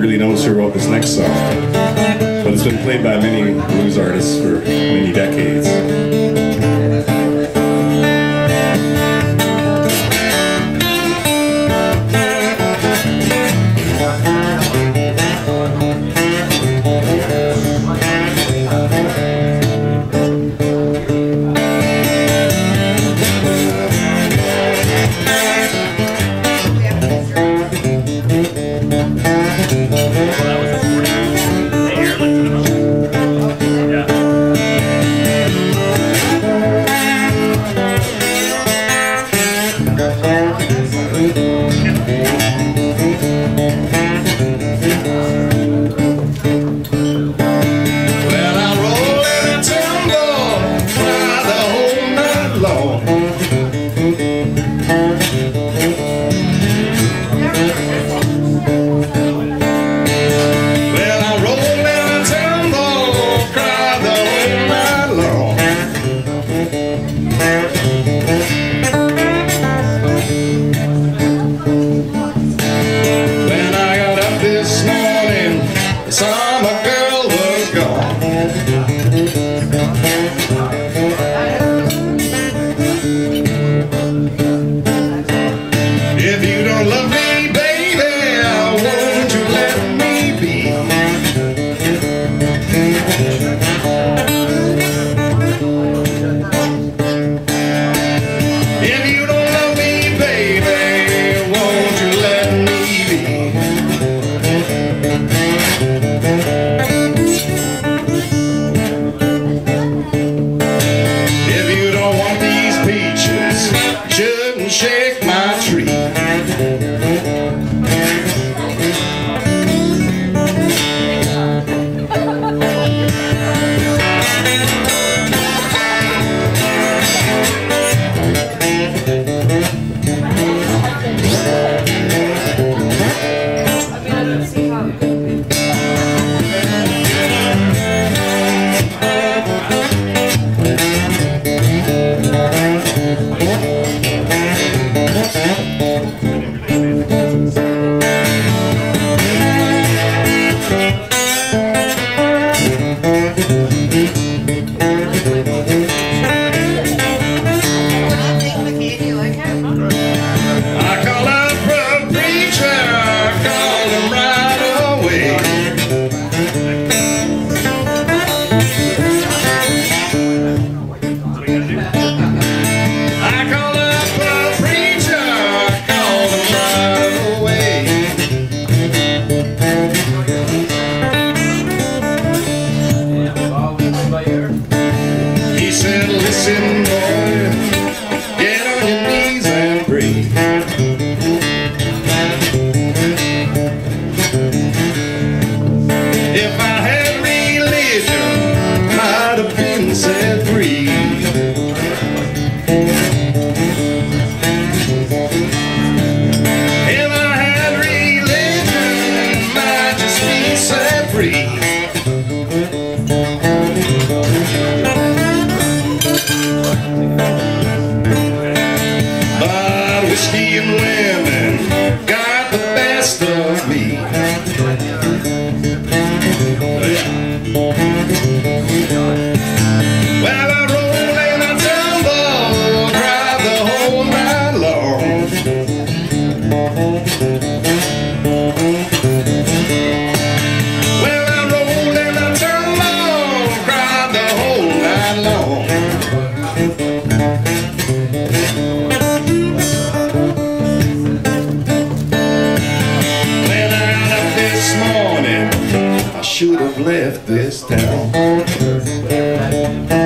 really knows who wrote this next song. But it's been played by many blues artists for many decades. that was and listen more. and women got the best of me. Well, I roll and I tumble, drive the whole night long. Thank you. should have left this town.